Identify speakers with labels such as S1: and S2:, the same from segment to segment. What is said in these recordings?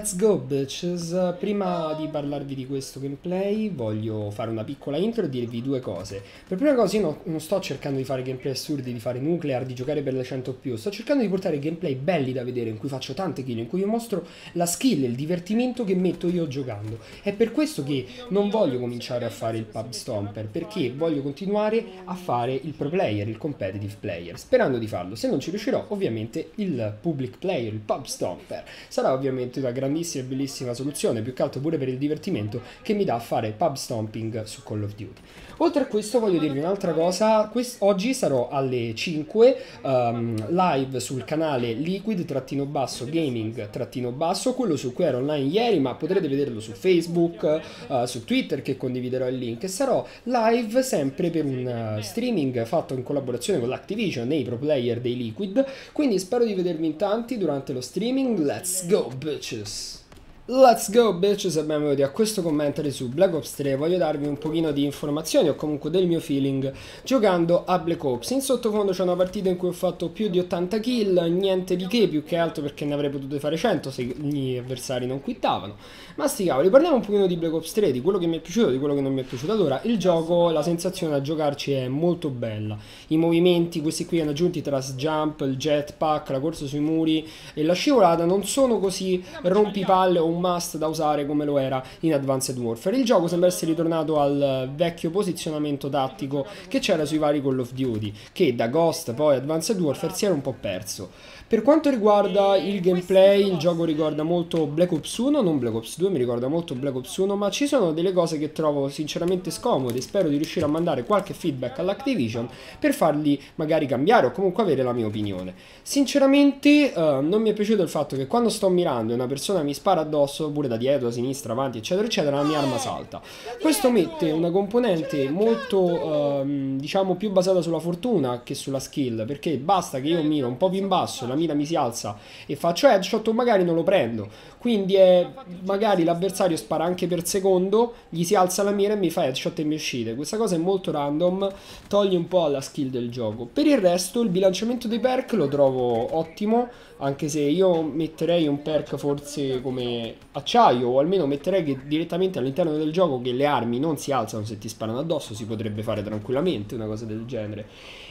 S1: Let's go bitches! Prima di parlarvi di questo gameplay voglio fare una piccola intro e dirvi due cose. Per prima cosa io no, non sto cercando di fare gameplay assurdi, di fare nuclear, di giocare per le 100 più, sto cercando di portare gameplay belli da vedere in cui faccio tante kill, in cui vi mostro la skill il divertimento che metto io giocando. È per questo che non voglio cominciare a fare il pub stomper, perché voglio continuare a fare il pro player, il competitive player, sperando di farlo. Se non ci riuscirò ovviamente il public player, il pub stomper, sarà ovviamente una grandissima e bellissima soluzione, più che altro pure per il divertimento che mi dà a fare pub stomping su Call of Duty. Oltre a questo voglio dirvi un'altra cosa, Quest oggi sarò alle 5 um, ehm, live sul canale Liquid-Gaming-Basso, quello su cui ero online ieri, ma potrete vederlo su Facebook, uh, su Twitter che condividerò il link sarò live sempre per un uh, streaming fatto in collaborazione con l'Activision e i pro player dei Liquid, quindi spero di vedervi in tanti durante lo streaming, let's go bitches! peace. Let's go bitches e benvenuti a questo commentary su Black Ops 3 Voglio darvi un pochino di informazioni o comunque del mio feeling giocando a Black Ops. In sottofondo c'è una partita in cui ho fatto più di 80 kill, niente di che più che altro perché ne avrei potuto fare 100 se gli avversari non quittavano. Ma sti cavoli, parliamo un pochino di Black Ops 3, di quello che mi è piaciuto, di quello che non mi è piaciuto. Allora, il gioco, la sensazione da giocarci è molto bella. I movimenti, questi qui hanno aggiunti tra jump, il jetpack, la corsa sui muri e la scivolata non sono così rompipalle o un must da usare come lo era in Advanced Warfare. Il gioco sembra essere ritornato al vecchio posizionamento tattico che c'era sui vari Call of Duty, che da Ghost poi Advanced Warfare si era un po' perso. Per quanto riguarda il gameplay, il gioco ricorda molto Black Ops 1, non Black Ops 2, mi ricorda molto Black Ops 1, ma ci sono delle cose che trovo sinceramente scomode. Spero di riuscire a mandare qualche feedback all'Activision per farli magari cambiare o comunque avere la mia opinione. Sinceramente uh, non mi è piaciuto il fatto che quando sto mirando e una persona mi spara addosso, pure da dietro, da sinistra, avanti, eccetera, eccetera, la mia arma salta. Questo mette una componente molto, uh, diciamo, più basata sulla fortuna che sulla skill, perché basta che io miro un po' più in basso, la mira mi si alza e faccio headshot o magari non lo prendo. Quindi è, magari l'avversario spara anche per secondo, gli si alza la mira e mi fa headshot e mi uscite. Questa cosa è molto random, toglie un po' alla skill del gioco. Per il resto il bilanciamento dei perk lo trovo ottimo, anche se io metterei un perk forse come acciaio o almeno metterei che direttamente all'interno del gioco che le armi non si alzano se ti sparano addosso, si potrebbe fare tranquillamente una cosa del genere.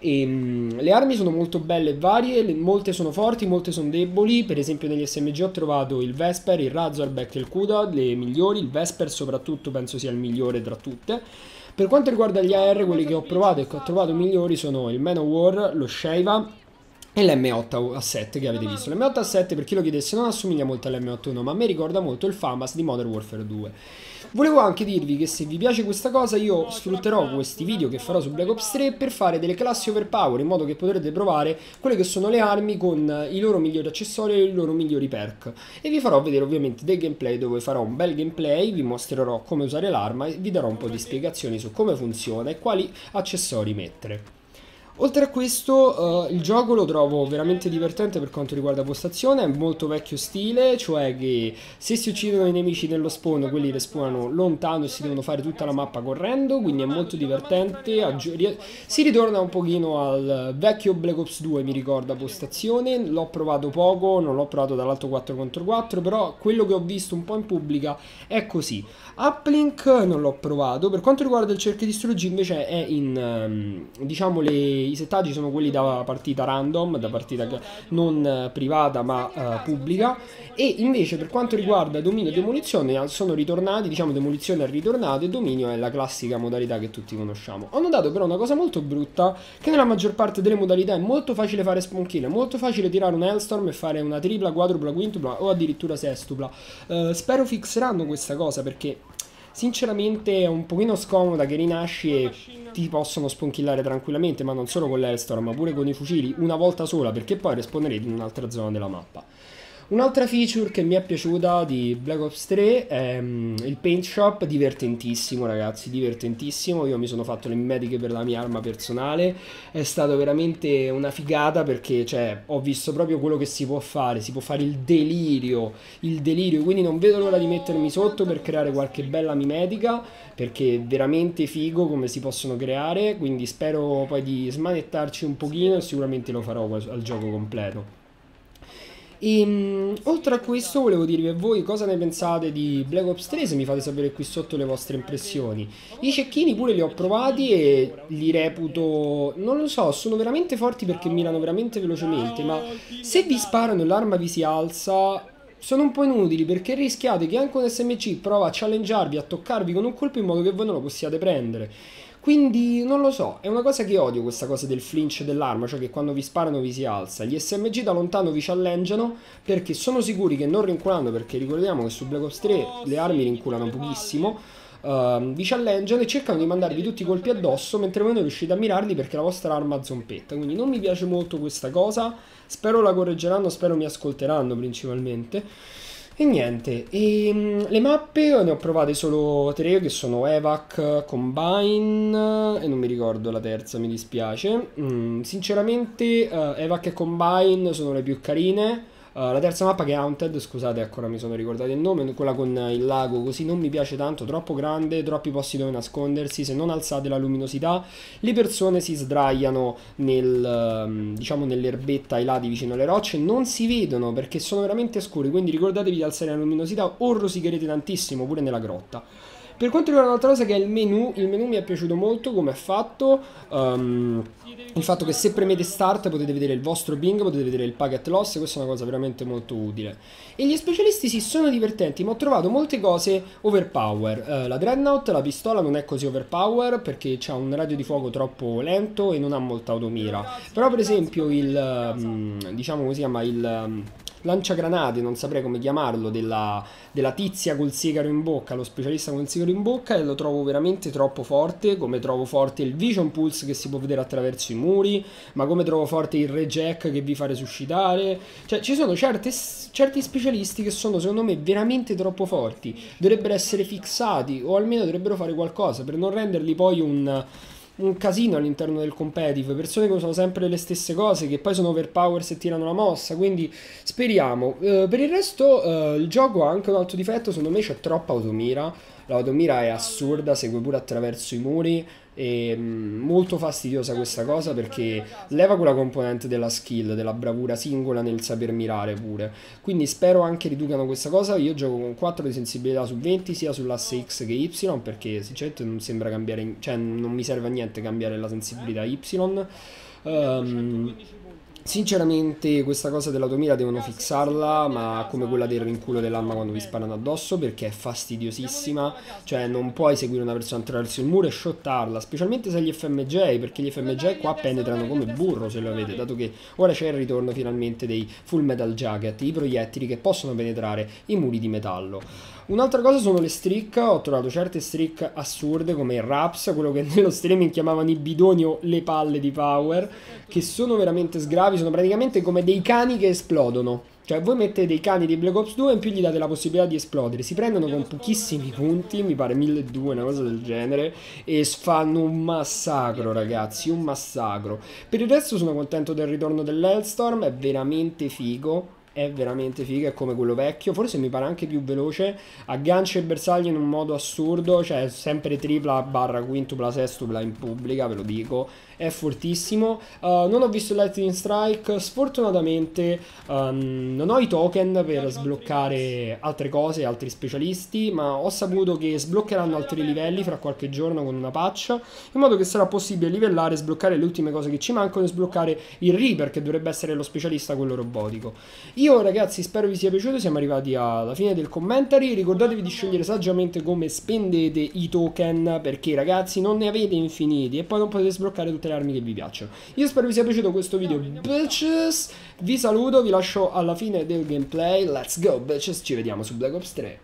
S1: E, um, le armi sono molto belle e varie, le, molte sono forti, molte sono deboli, per esempio negli SMG ho trovato il Vesper, il Razorback e il Kuda, le migliori, il Vesper soprattutto penso sia il migliore tra tutte. Per quanto riguarda gli AR, quelli che ho provato e che ho trovato migliori sono il Man of War, lo Sheiva e l'M8 A7 che avete visto. L'M8 A7 per chi lo chiedesse non assomiglia molto all'M81 ma a me ricorda molto il FAMAS di Modern Warfare 2. Volevo anche dirvi che se vi piace questa cosa io sfrutterò questi video che farò su Black Ops 3 per fare delle classi overpower in modo che potrete provare quelle che sono le armi con i loro migliori accessori e i loro migliori perk. E vi farò vedere ovviamente dei gameplay dove farò un bel gameplay, vi mostrerò come usare l'arma e vi darò un po' di spiegazioni su come funziona e quali accessori mettere. Oltre a questo, uh, il gioco lo trovo veramente divertente per quanto riguarda postazione, è molto vecchio stile, cioè che se si uccidono i nemici nello spawn, quelli respawnano lontano e si devono fare tutta la mappa correndo, quindi è molto divertente. Si ritorna un pochino al vecchio Black Ops 2, mi ricorda postazione, l'ho provato poco, non l'ho provato dall'alto 4 contro 4, però quello che ho visto un po' in pubblica è così. Uplink non l'ho provato, per quanto riguarda il cerchio di distruggi invece è in, um, diciamo, le, i settaggi sono quelli da partita random, da partita non uh, privata ma uh, pubblica e invece per quanto riguarda dominio e demolizione sono ritornati, diciamo demolizione è ritornato e dominio è la classica modalità che tutti conosciamo. Ho notato però una cosa molto brutta, che nella maggior parte delle modalità è molto facile fare spawn kill, è molto facile tirare un Hellstorm e fare una tripla, quadrupla, quintupla o addirittura sestupla. Uh, spero fixeranno questa cosa perché Sinceramente è un pochino scomoda che rinasci e ti possono spunkillare tranquillamente, ma non solo con l'Hellstorm, ma pure con i fucili, una volta sola, perché poi respawnerete in un'altra zona della mappa. Un'altra feature che mi è piaciuta di Black Ops 3 è um, il paint shop, divertentissimo ragazzi, divertentissimo. Io mi sono fatto le mimetiche per la mia arma personale, è stato veramente una figata perché cioè, ho visto proprio quello che si può fare, si può fare il delirio, il delirio, quindi non vedo l'ora di mettermi sotto per creare qualche bella mimetica perché è veramente figo come si possono creare, quindi spero poi di smanettarci un pochino e sicuramente lo farò al gioco completo. E um, oltre a questo volevo dirvi a voi cosa ne pensate di Black Ops 3 se mi fate sapere qui sotto le vostre impressioni. I cecchini pure li ho provati e li reputo, non lo so, sono veramente forti perché mirano veramente velocemente, ma se vi sparano e l'arma vi si alza sono un po' inutili perché rischiate che anche un SMC prova a challengearvi, a toccarvi con un colpo in modo che voi non lo possiate prendere. Quindi non lo so, è una cosa che odio questa cosa del flinch dell'arma, cioè che quando vi sparano vi si alza. Gli SMG da lontano vi challengeano perché sono sicuri che non rinculando, perché ricordiamo che su Black Ops 3 le armi rinculano pochissimo, uh, vi challengeano e cercano di mandarvi tutti i colpi addosso mentre voi non riuscite a mirarli perché la vostra arma zompetta. Quindi non mi piace molto questa cosa, spero la correggeranno, spero mi ascolteranno principalmente. E niente, e, um, le mappe ne ho provate solo tre che sono Evac, Combine e non mi ricordo la terza, mi dispiace. Mm, sinceramente uh, Evac e Combine sono le più carine. Uh, la terza mappa che è Haunted, scusate, ancora mi sono ricordato il nome, quella con il lago, così non mi piace tanto, troppo grande, troppi posti dove nascondersi, se non alzate la luminosità le persone si sdraiano nel, um, diciamo nell'erbetta ai lati vicino alle rocce, non si vedono perché sono veramente scuri, quindi ricordatevi di alzare la luminosità o rosicherete tantissimo pure nella grotta. Per quanto riguarda un'altra cosa che è il menu, il menu mi è piaciuto molto come è fatto. Um, il fatto che se premete start potete vedere il vostro Bing, potete vedere il packet loss, questa è una cosa veramente molto utile. E gli specialisti si sono divertenti, ma ho trovato molte cose overpower. Uh, la Dreadnought, la pistola non è così overpower perché ha un radio di fuoco troppo lento e non ha molta automira. Però per esempio il, um, diciamo si chiama, il... Um, lanciagranate, non saprei come chiamarlo, della, della, tizia col sigaro in bocca, lo specialista con il sigaro in bocca, e lo trovo veramente troppo forte, come trovo forte il Vision Pulse che si può vedere attraverso i muri, ma come trovo forte il Rejack che vi fa resuscitare. Cioè, ci sono certe, certi specialisti che sono, secondo me, veramente troppo forti. Dovrebbero essere fissati, o almeno dovrebbero fare qualcosa per non renderli poi un un casino all'interno del competitive, persone che usano sempre le stesse cose, che poi sono overpower se tirano la mossa, quindi speriamo. Uh, per il resto uh, il gioco ha anche un altro difetto, secondo me c'è troppa automira, l'automira è assurda, segue pure attraverso i muri, e mm, molto fastidiosa questa cosa perché leva quella componente della skill, della bravura singola nel saper mirare pure. Quindi spero anche riducano questa cosa. Io gioco con 4 di sensibilità su 20 sia sull'asse X che Y perché sinceramente non sembra cambiare, cioè non mi serve a niente cambiare la sensibilità Y. Um, Sinceramente questa cosa dell'automira devono fissarla, ma come quella del rinculo dell'arma quando vi sparano addosso, perché è fastidiosissima, cioè non puoi seguire una persona attraverso il muro e shottarla, specialmente se gli FMJ, perché gli FMJ qua penetrano come burro se lo avete, dato che ora c'è il ritorno finalmente dei Full Metal Jacket, i proiettili che possono penetrare i muri di metallo. Un'altra cosa sono le streak, ho trovato certe streak assurde come il Raps, quello che nello streaming chiamavano i bidoni o le palle di power, che sono veramente sgravi, sono praticamente come dei cani che esplodono. Cioè voi mettete dei cani di Black Ops 2 e in più gli date la possibilità di esplodere. Si prendono con pochissimi punti, mi pare 1200, una cosa del genere, e fanno un massacro ragazzi, un massacro. Per il resto sono contento del ritorno dell'Hellstorm, è veramente figo è veramente figa, è come quello vecchio, forse mi pare anche più veloce, aggancia il bersaglio in un modo assurdo, cioè sempre tripla barra quintupla sestupla in pubblica, ve lo dico, è fortissimo. Uh, non ho visto Lightning Strike, sfortunatamente um, non ho i token per sbloccare altre cose, altri specialisti, ma ho saputo che sbloccheranno altri livelli fra qualche giorno con una patch, in modo che sarà possibile livellare, sbloccare le ultime cose che ci mancano e sbloccare il Reaper, che dovrebbe essere lo specialista, quello robotico. Io ragazzi spero vi sia piaciuto, siamo arrivati alla fine del commentary, ricordatevi di scegliere saggiamente come spendete i token, perché ragazzi non ne avete infiniti e poi non potete sbloccare tutti tutte le armi che vi piacciono. Io spero vi sia piaciuto questo video, bitches. Vi saluto, vi lascio alla fine del gameplay. Let's go, bitches. Ci vediamo su Black Ops 3.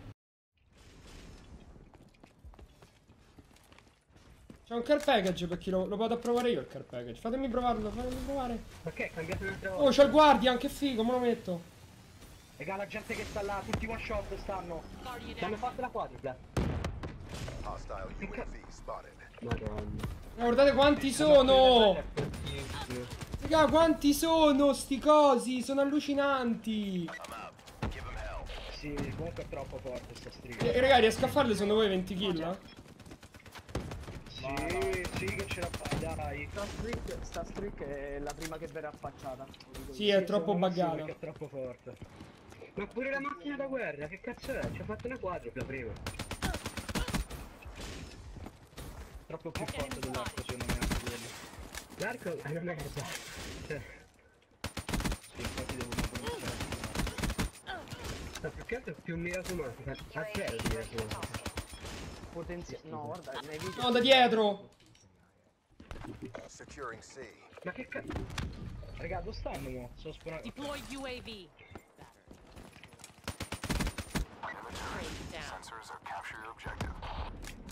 S1: C'è un car package per chi lo, lo vado a provare io il car package. Fatemi provarlo, fatemi provare.
S2: Ok, cambiate un'altra volta.
S1: Oh, c'è il guardia, anche figo, me lo metto.
S2: Raga, la gente che sta là, tutti one shot stanno. Stanno fatte la quadrupla.
S1: Madonna. Guardate quanti sono! Raga, quanti sono sti cosi? Sono allucinanti!
S2: Sì, comunque è troppo forte sta striga.
S1: E, raga, riesco a farle secondo voi 20 kill?
S2: Sì, sì che ce la fai, dai.
S3: Sta streak, sta streak è la prima che verrà affacciata.
S1: Sì, è troppo
S2: sì,
S1: buggata.
S2: è troppo forte. Ma pure la macchina da guerra, che cazzo è? Ci ha fatto una quadrupla prima. Troppo più forte dell'arco secondo me anche quello. L'arco è una merda. Cioè. Sì, infatti devo cominciare. Ma più che altro è più mira automatica. A zero di mira automatica.
S3: Potenzia- No, guarda, ne vedi-
S1: No, da dietro!
S2: Ma che cazzo? Raga, dove stanno mo? Sto sparando.
S4: Deploy UAV.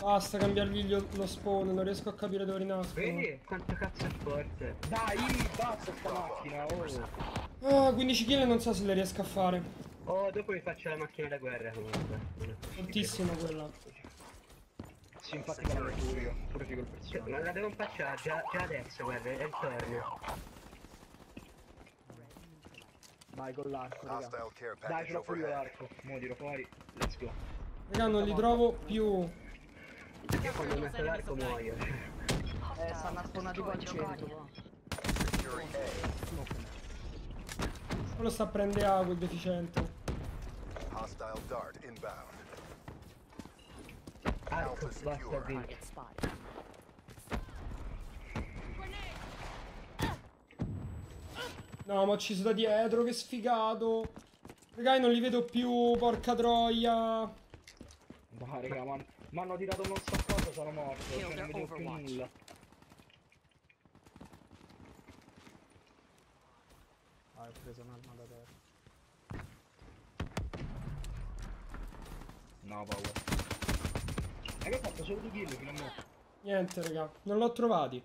S1: Basta cambiargli gli- lo spawn, non riesco a capire dove rinascono.
S2: Vedi quanto cazzo è forte? Dai, basta sta macchina, oh.
S1: Ah, 15 kill non so se le riesco a fare.
S2: Oh, dopo mi faccio la macchina da guerra comunque.
S1: Fortissima quella.
S2: Sì, infatti me la metto io, pure figo il personaggio. Ma la devo impacciare già, già adesso, guarda, è il torneo.
S3: Vai con l'arco, raga.
S2: Dai,
S5: overhead.
S2: l'arco. Mo tiro fuori. Let's go.
S1: Raga, non li trovo più.
S2: Perché quando metto l'arco muoio.
S3: Eh, stanno spawnati qua al centro.
S1: Quello sta a prendere A quel deficiente.
S5: Hostile dart inbound.
S2: Arco,
S5: Alpha
S2: basta
S4: spotted.
S1: No, ma ci sono da dietro, che sfigato. Raga, io non li vedo più, porca troia.
S2: Dai, raga, man- mi hanno tirato uno staccato, sono morto. Cioè, non vedevo più nulla.
S3: Ah, ho preso un'arma da terra.
S2: No, paura. Ma che ho fatto solo due kill fino a mo'?
S1: Niente, raga, non l'ho trovati.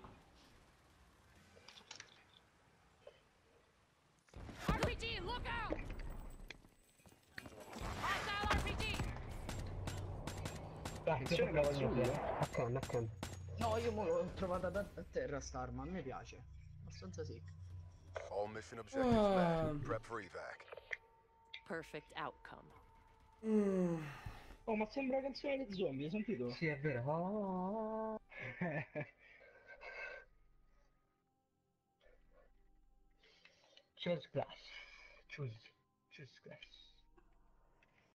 S2: Dai, c'è una sulla. Accanto, accanto.
S3: No, io l'ho trovata da a terra sta arma, a me piace. Abbastanza sick.
S5: All mission objectives
S1: Ah.
S5: met. Prep for evac.
S4: Perfect outcome.
S1: Mm.
S2: Oh, ma sembra la canzone dei zombie, hai sentito? Sì, è vero. Oh. Choose class. Choose. Choose class.